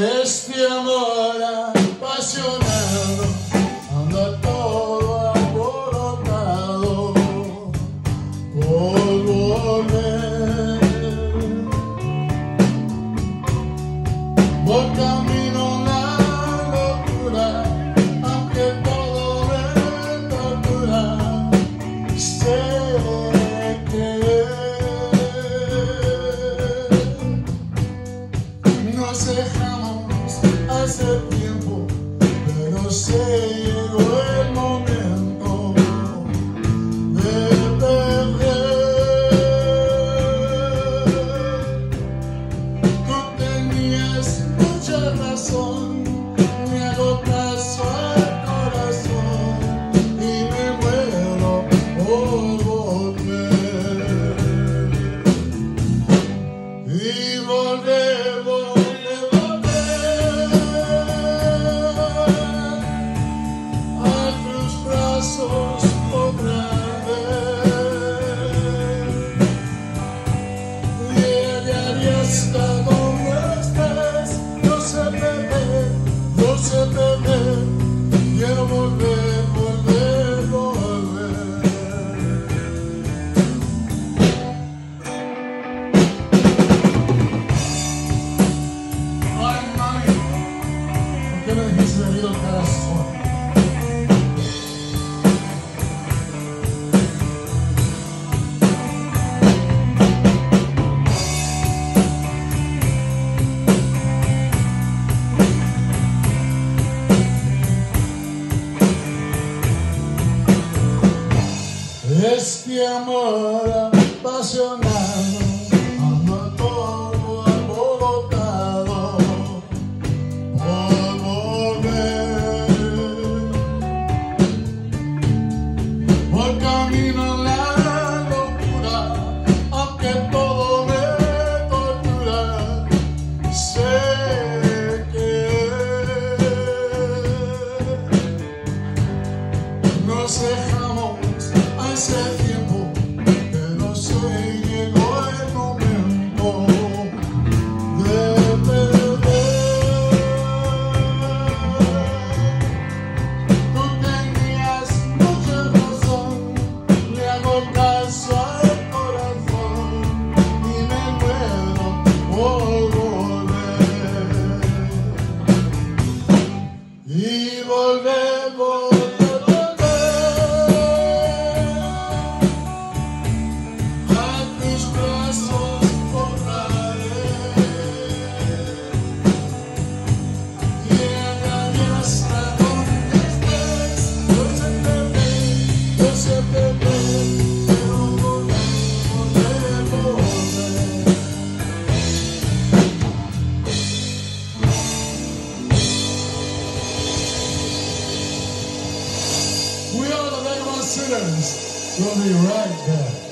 Este amor apasionado anda todo alborotado por volver. Por camino la locura, aunque todo me tortura, sé que nos dejamos hace tiempo, pero se llegó el momento de perder. Tú tenías mucha razón, me hago corações. Este amor apasionado anda todo alborotado por volver. Por camino la locura aunque todo me tortura sé que nos dejamos hace tiempo, pero We are the Vagabond Sinners. We'll be right back.